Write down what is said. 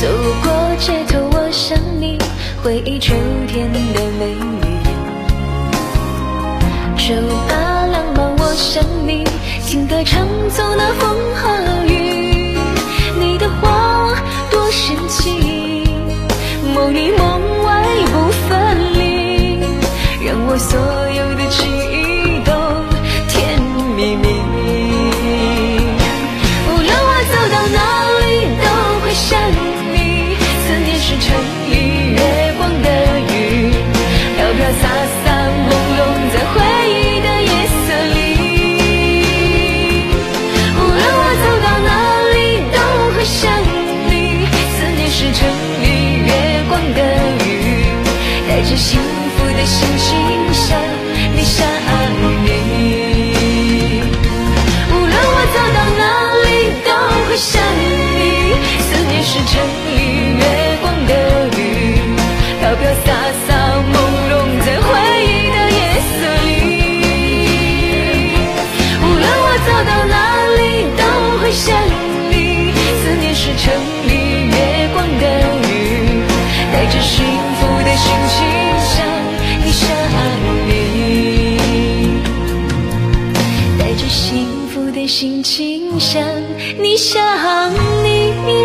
走过街头，我想你，回忆秋天的美丽。酒吧浪漫，我想你，情歌唱走那风和雨。你的话多深情，梦里梦外不分离，让我所着幸福的心情想你想你。无论我走到哪里，都会想你。思念是城里月光的雨，飘飘洒洒，朦胧在回忆的夜色里。无论我走到哪里，都会想你。思念是城里月光的雨，带着幸福的心情心情向你想你。